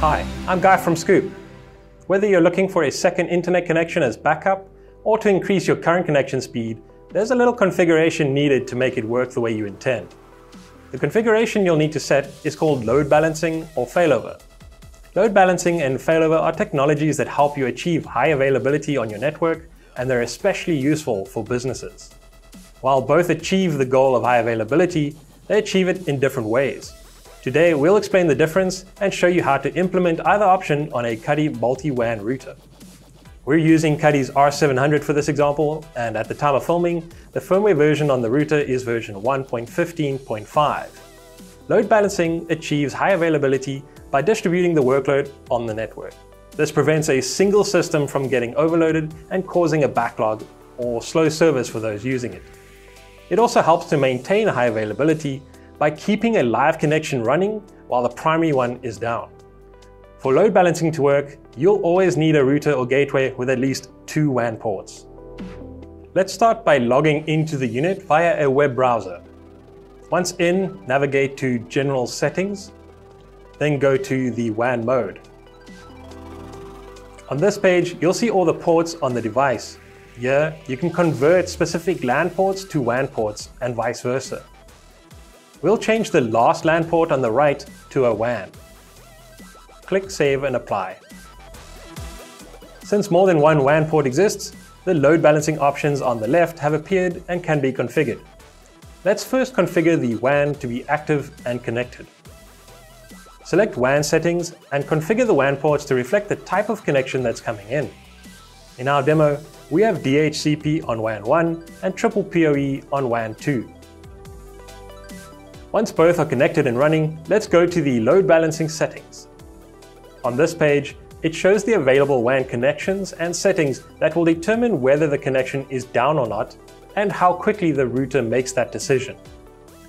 Hi, I'm Guy from Scoop. Whether you're looking for a second internet connection as backup or to increase your current connection speed, there's a little configuration needed to make it work the way you intend. The configuration you'll need to set is called load balancing or failover. Load balancing and failover are technologies that help you achieve high availability on your network, and they're especially useful for businesses. While both achieve the goal of high availability, they achieve it in different ways. Today, we'll explain the difference and show you how to implement either option on a Cudy multi-WAN router. We're using Cudy's R700 for this example, and at the time of filming, the firmware version on the router is version 1.15.5. Load balancing achieves high availability by distributing the workload on the network. This prevents a single system from getting overloaded and causing a backlog or slow service for those using it. It also helps to maintain high availability by keeping a live connection running while the primary one is down. For load balancing to work, you'll always need a router or gateway with at least two WAN ports. Let's start by logging into the unit via a web browser. Once in, navigate to General Settings, then go to the WAN mode. On this page, you'll see all the ports on the device. Here, you can convert specific LAN ports to WAN ports and vice versa. We'll change the last LAN port on the right to a WAN. Click Save and Apply. Since more than one WAN port exists, the load balancing options on the left have appeared and can be configured. Let's first configure the WAN to be active and connected. Select WAN settings and configure the WAN ports to reflect the type of connection that's coming in. In our demo, we have DHCP on WAN 1 and triple PoE on WAN 2. Once both are connected and running, let's go to the load balancing settings. On this page, it shows the available WAN connections and settings that will determine whether the connection is down or not and how quickly the router makes that decision.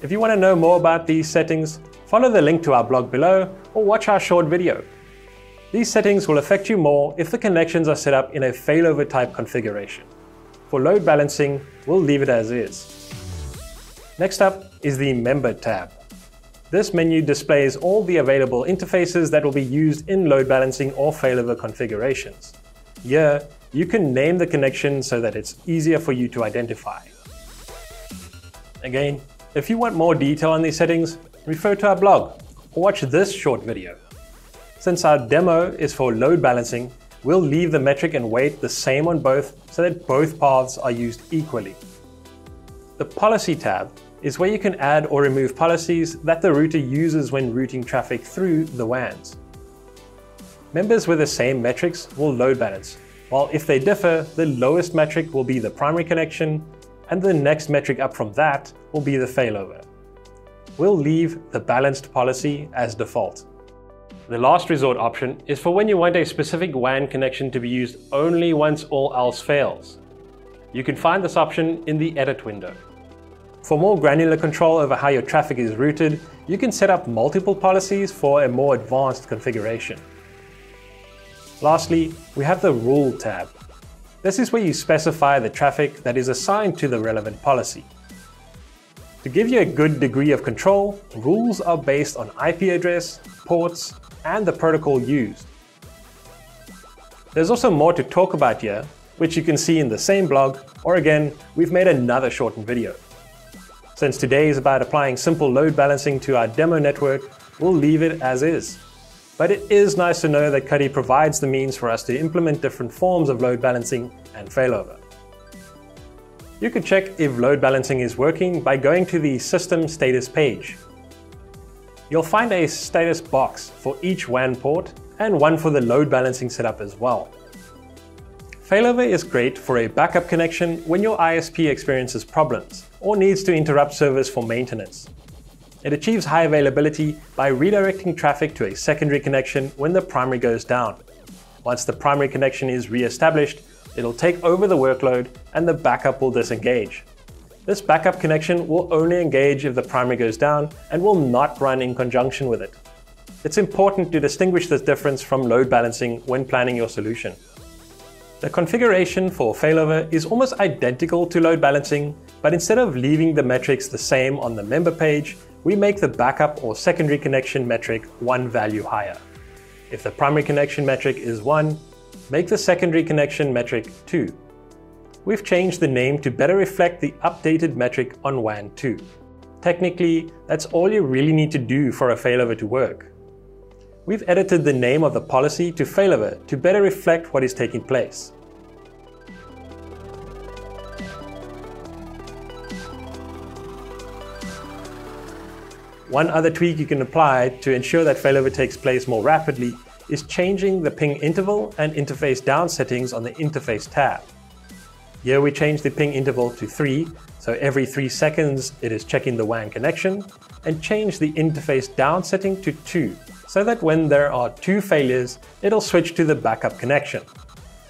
If you want to know more about these settings, follow the link to our blog below or watch our short video. These settings will affect you more if the connections are set up in a failover type configuration. For load balancing, we'll leave it as is. Next up is the Member tab. This menu displays all the available interfaces that will be used in load balancing or failover configurations. Here, you can name the connection so that it's easier for you to identify. Again, if you want more detail on these settings, refer to our blog or watch this short video. Since our demo is for load balancing, we'll leave the metric and weight the same on both so that both paths are used equally. The Policy tab is where you can add or remove policies that the router uses when routing traffic through the WANs. Members with the same metrics will load balance, while if they differ, the lowest metric will be the primary connection, and the next metric up from that will be the failover we'll leave the balanced policy as default. The last resort option is for when you want a specific WAN connection to be used only once all else fails. You can find this option in the edit window. For more granular control over how your traffic is routed, you can set up multiple policies for a more advanced configuration. Lastly, we have the Rule tab. This is where you specify the traffic that is assigned to the relevant policy. To give you a good degree of control, rules are based on IP address, ports, and the protocol used. There's also more to talk about here, which you can see in the same blog, or again, we've made another shortened video. Since today is about applying simple load balancing to our demo network, we'll leave it as is. But it is nice to know that Cudy provides the means for us to implement different forms of load balancing and failover. You can check if load balancing is working by going to the System Status page. You'll find a status box for each WAN port and one for the load balancing setup as well. Failover is great for a backup connection when your ISP experiences problems or needs to interrupt service for maintenance. It achieves high availability by redirecting traffic to a secondary connection when the primary goes down. Once the primary connection is re-established, It'll take over the workload and the backup will disengage. This backup connection will only engage if the primary goes down and will not run in conjunction with it. It's important to distinguish this difference from load balancing when planning your solution. The configuration for failover is almost identical to load balancing, but instead of leaving the metrics the same on the member page, we make the backup or secondary connection metric one value higher. If the primary connection metric is 1, make the secondary connection metric 2. We've changed the name to better reflect the updated metric on WAN 2. Technically, that's all you really need to do for a failover to work. We've edited the name of the policy to failover to better reflect what is taking place. One other tweak you can apply to ensure that failover takes place more rapidly is changing the ping interval and interface down settings on the Interface tab. Here we change the ping interval to 3, so every 3 seconds it is checking the WAN connection, and change the interface down setting to 2, so that when there are two failures, it'll switch to the backup connection.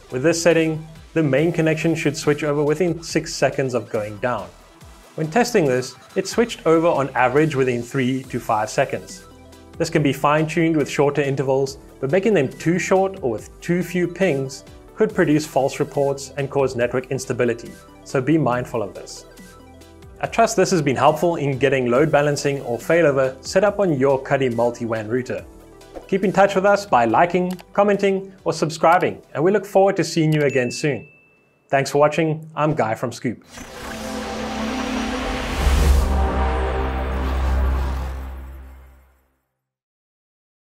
With this setting, the main connection should switch over within 6 seconds of going down. When testing this, it switched over on average within 3 to 5 seconds. This can be fine-tuned with shorter intervals, but making them too short or with too few pings could produce false reports and cause network instability, so be mindful of this. I trust this has been helpful in getting load balancing or failover set up on your Cudy multi-WAN router. Keep in touch with us by liking, commenting, or subscribing, and we look forward to seeing you again soon. Thanks for watching. I'm Guy from Scoop.